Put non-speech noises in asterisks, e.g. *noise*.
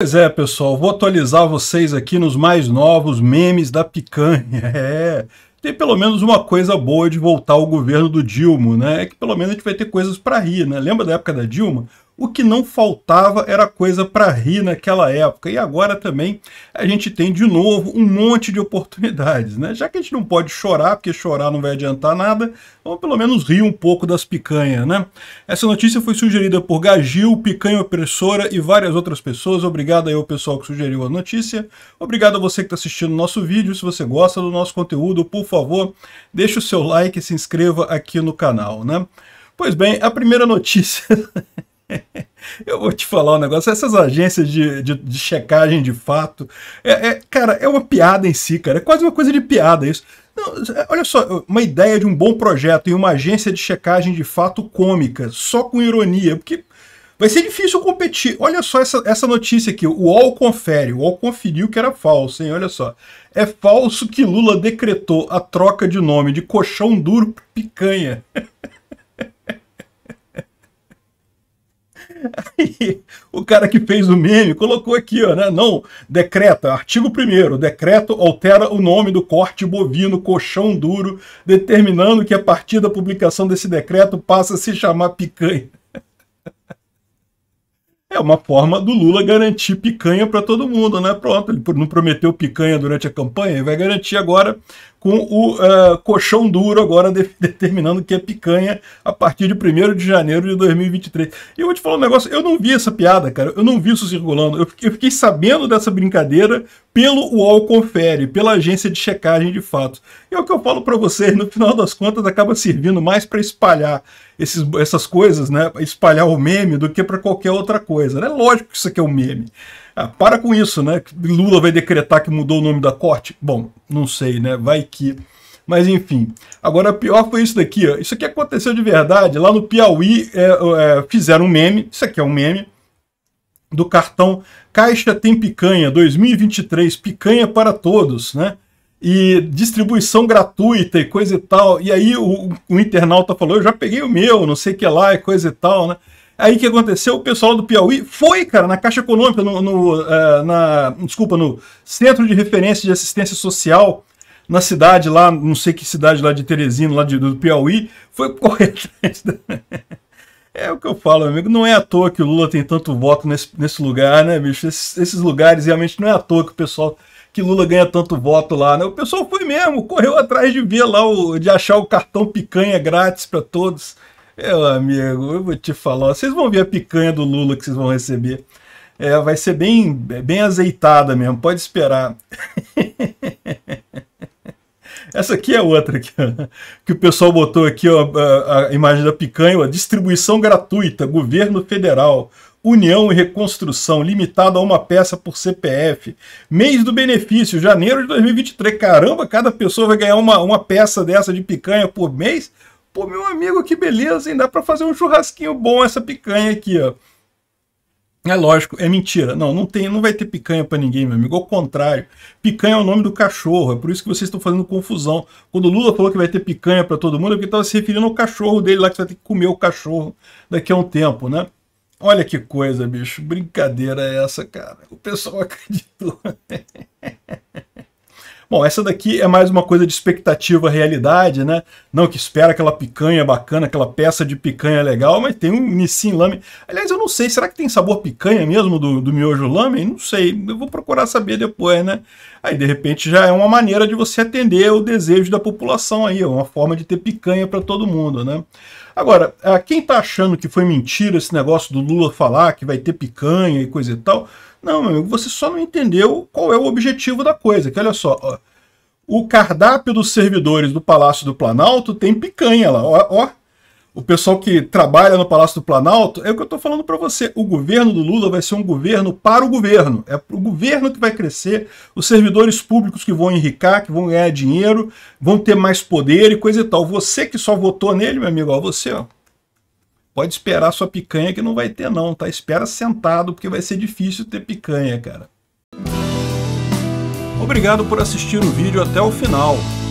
Pois é, pessoal, vou atualizar vocês aqui nos mais novos memes da picanha. *laughs* É, tem pelo menos uma coisa boa de voltar ao governo do Dilma, né? É que pelo menos a gente vai ter coisas para rir, né? Lembra da época da Dilma? O que não faltava era coisa para rir naquela época. E agora também a gente tem de novo um monte de oportunidades, né? Já que a gente não pode chorar, porque chorar não vai adiantar nada, vamos pelo menos rir um pouco das picanhas, né? Essa notícia foi sugerida por Gagil, Picanha Opressora e várias outras pessoas. Obrigado aí ao pessoal que sugeriu a notícia. Obrigado a você que está assistindo o nosso vídeo. Se você gosta do nosso conteúdo, por favor, deixe o seu like e se inscreva aqui no canal, né? Pois bem, a primeira notícia *laughs* *laughs* Eu vou te falar um negócio, essas agências de, de, de checagem de fato, é, é, cara, é uma piada em si, cara, é quase uma coisa de piada isso. Não, olha só, uma ideia de um bom projeto em uma agência de checagem de fato cômica, só com ironia, porque vai ser difícil competir. Olha só essa, essa notícia aqui, o UOL confere, o UOL conferiu que era falso, hein, olha só. É falso que Lula decretou a troca de nome de colchão duro picanha. *laughs* Aí, o cara que fez o meme colocou aqui, ó, né? Não, decreta, artigo 1 decreto altera o nome do corte bovino colchão duro, determinando que a partir da publicação desse decreto passa a se chamar picanha. É uma forma do Lula garantir picanha para todo mundo, né? Pronto, ele não prometeu picanha durante a campanha, ele vai garantir agora com o uh, colchão duro agora *laughs* de, determinando que é picanha a partir de 1 de janeiro de 2023. E eu vou te falar um negócio, eu não vi essa piada, cara, eu não vi isso circulando, eu fiquei, eu fiquei sabendo dessa brincadeira pelo UOL Confere, pela agência de checagem de fatos. E é o que eu falo para vocês, no final das contas acaba servindo mais para espalhar esses, essas coisas, né, espalhar o meme do que para qualquer outra coisa, né? Lógico que isso aqui é um meme. Ah, para com isso, né? Lula vai decretar que mudou o nome da corte? Bom, não sei, né? Vai que. Mas enfim. Agora, pior foi isso daqui, ó. Isso aqui aconteceu de verdade. Lá no Piauí é, é, fizeram um meme. Isso aqui é um meme. Do cartão Caixa Tem Picanha 2023, picanha para todos, né? E distribuição gratuita e coisa e tal. E aí o, o internauta falou: Eu já peguei o meu, não sei o que lá e coisa e tal, né? Aí o que aconteceu? O pessoal do Piauí foi, cara, na Caixa Econômica, no, no uh, na, desculpa, no Centro de Referência de Assistência Social, na cidade lá, não sei que cidade lá de Teresina, lá de, do Piauí, foi correr *laughs* atrás. É o que eu falo, amigo. Não é à toa que o Lula tem tanto voto nesse, nesse lugar, né, bicho? Esses, esses lugares realmente não é à toa que o pessoal que Lula ganha tanto voto lá, né? O pessoal foi mesmo, correu atrás de ver lá, o, de achar o cartão picanha grátis para todos. Meu amigo, eu vou te falar, vocês vão ver a picanha do Lula que vocês vão receber. É, vai ser bem, bem azeitada mesmo, pode esperar. *laughs* Essa aqui é outra aqui, que o pessoal botou aqui ó, a, a imagem da picanha, ó, distribuição gratuita, governo federal, União e Reconstrução, limitado a uma peça por CPF. Mês do benefício, janeiro de 2023. Caramba, cada pessoa vai ganhar uma, uma peça dessa de picanha por mês. Pô, meu amigo, que beleza, hein? Dá pra fazer um churrasquinho bom essa picanha aqui, ó. É lógico, é mentira. Não, não tem, não vai ter picanha para ninguém, meu amigo. Ao contrário, picanha é o nome do cachorro. É por isso que vocês estão fazendo confusão. Quando o Lula falou que vai ter picanha para todo mundo, é porque estava se referindo ao cachorro dele lá que vai ter que comer o cachorro daqui a um tempo, né? Olha que coisa, bicho. Brincadeira é essa, cara. O pessoal *laughs* acreditou. *laughs* Bom, essa daqui é mais uma coisa de expectativa realidade, né? Não que espera aquela picanha bacana, aquela peça de picanha legal, mas tem um Nissin Lame. Aliás, eu não sei, será que tem sabor picanha mesmo do, do miojo Lame? Não sei, eu vou procurar saber depois, né? Aí, de repente, já é uma maneira de você atender o desejo da população aí, é uma forma de ter picanha para todo mundo, né? Agora, quem tá achando que foi mentira esse negócio do Lula falar que vai ter picanha e coisa e tal, não, meu amigo, você só não entendeu qual é o objetivo da coisa. Que olha só, ó, o cardápio dos servidores do Palácio do Planalto tem picanha lá, ó, ó. O pessoal que trabalha no Palácio do Planalto, é o que eu estou falando para você. O governo do Lula vai ser um governo para o governo. É o governo que vai crescer, os servidores públicos que vão enricar, que vão ganhar dinheiro, vão ter mais poder e coisa e tal. Você que só votou nele, meu amigo, ó, você, ó, pode esperar sua picanha que não vai ter não, tá? Espera sentado porque vai ser difícil ter picanha, cara. Obrigado por assistir o vídeo até o final.